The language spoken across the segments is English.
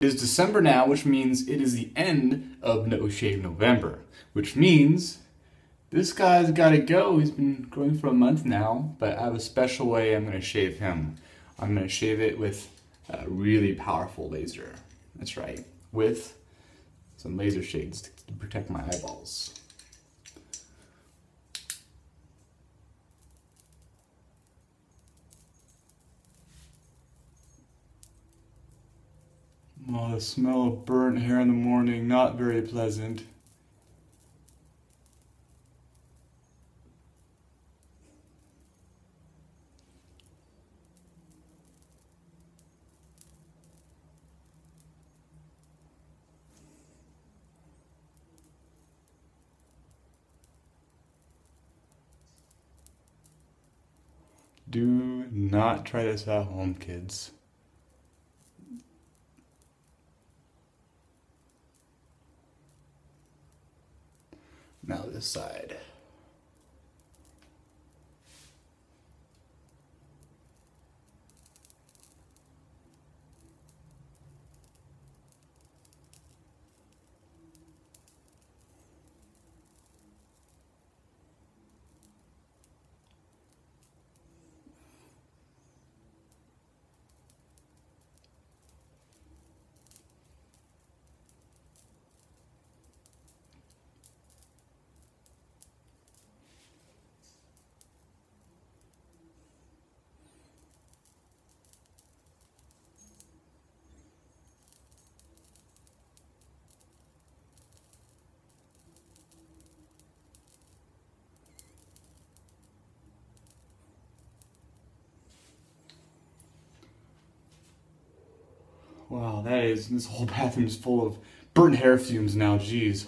It is December now, which means it is the end of No Shave November, which means this guy's got to go. He's been growing for a month now, but I have a special way I'm going to shave him. I'm going to shave it with a really powerful laser. That's right, with some laser shades to protect my eyeballs. Oh, the smell of burnt hair in the morning, not very pleasant. Do not try this at home, kids. Now this side. Wow, that is, this whole bathroom is full of burnt hair fumes now, jeez.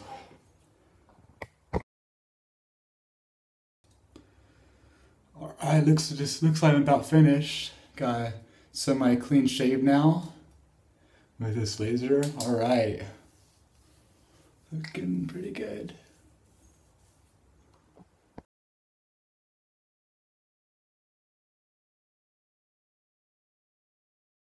Alright, looks just looks like I'm about finished. Got semi clean shave now with this laser. Alright. Looking pretty good.